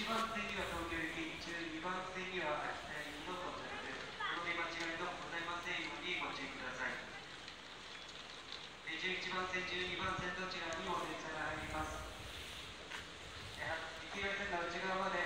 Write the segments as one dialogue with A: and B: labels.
A: 1番線には東京行き、12番線には秋田行きの到着です。お間違いのございませんようにご注意ください。11番線、12番線どちらにも電車が入ります。行き線が内側まで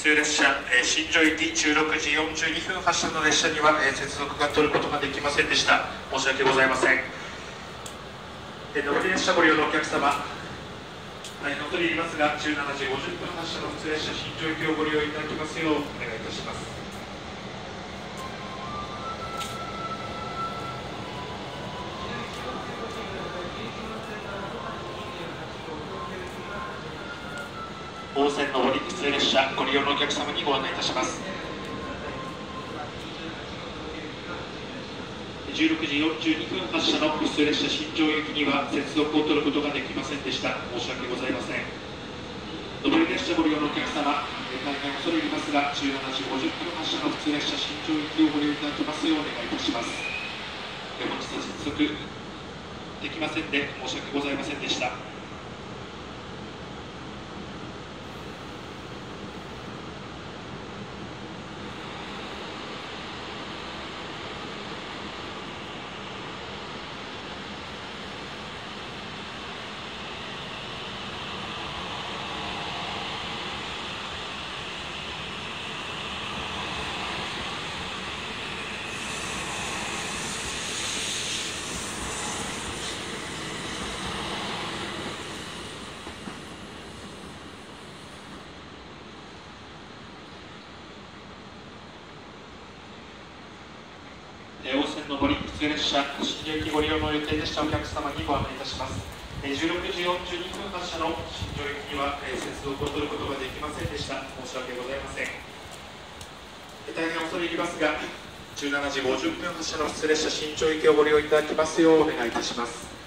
B: 通列車、えー、新庄行き16時42分発車の列車には、えー、接続が取ることができませんでした。申し訳ございません、えー、上り列車ご利用のお客様大変恐れ入りますが17時50分発車の普通列車新庄行きをご利用いただきますようお願いいたします。大線上り普通列車ご利用のお客様にご案内いたします。16時42分発車の普通列車新庄行きには接続を取ることができませんでした。申し訳ございません。上り列車ご利用のお客様大変恐れ入りますが17時50分発車の普通列車新庄行きをご利用いただきますようお願いいたします。本日は接続できませんで申し訳ございませんでした。上り普通列車新庄行きご利用の予定でした。お客様にご案内いたします。16時42分発車の新庄駅にはえ接続を取ることができませんでした。申し訳ございません。大変恐れ入りますが17時50分発車の普通列車新庄駅をご利用いただきますようお願いいたします。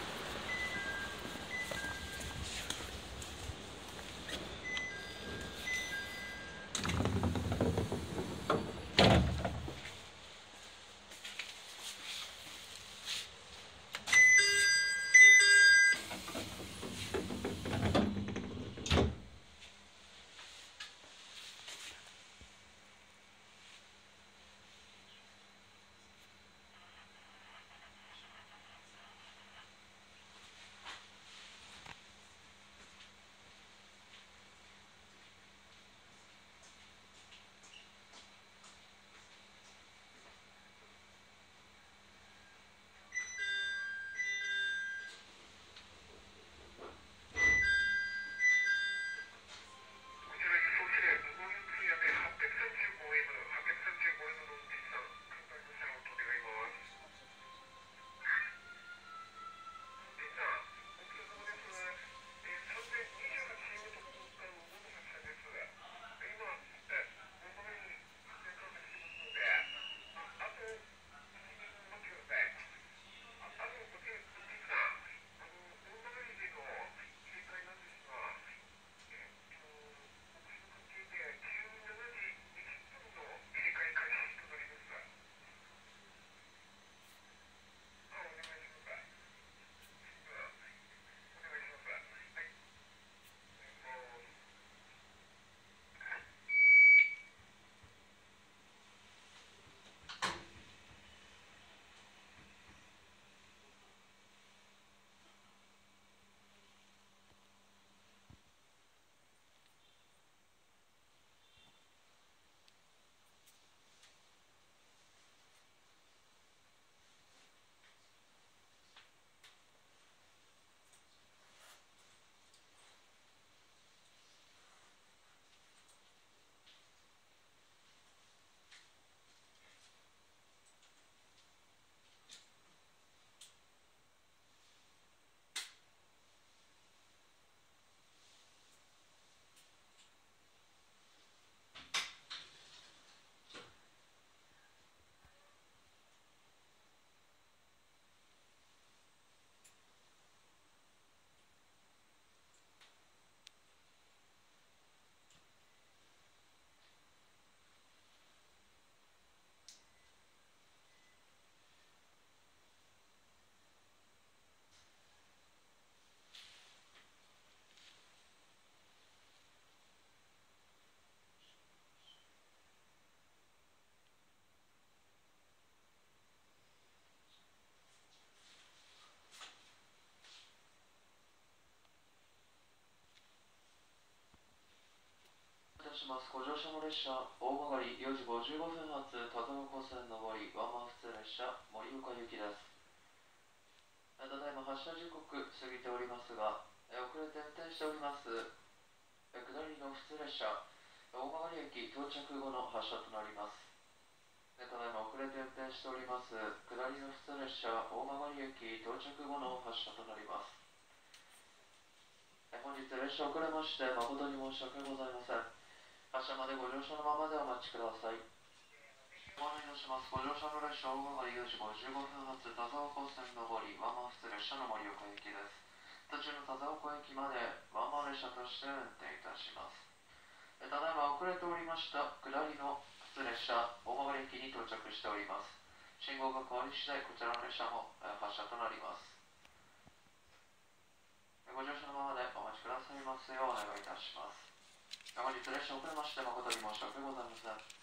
C: します。ご乗車の列車大曲4時55分発田沢湖線上りワンマン普通列車盛岡行きです。ただいま発車時刻過ぎておりますが遅れて運転しております。下りの普通列車大曲駅到着後の発車となります。ただいま遅れて運転しております。下りの普通列車大曲駅到着後の発車となります。本日列車遅れまして誠に申し訳ございません。発車までご乗車のままでお待ちください。ご案内いたします。ご乗車の列車大曲4時55分発田沢湖線上りワンマン普通列車の盛岡駅です。途中の田沢湖駅までワンマン列車として運転いたします。ただいま遅れておりました下りの普通列車大曲駅に到着しております。信号が変わり次第こちらの列車も発車となります。ご乗車のままでお待ちくださいますようお願いいたします。本日列車遅れまして誠に申し訳ございません。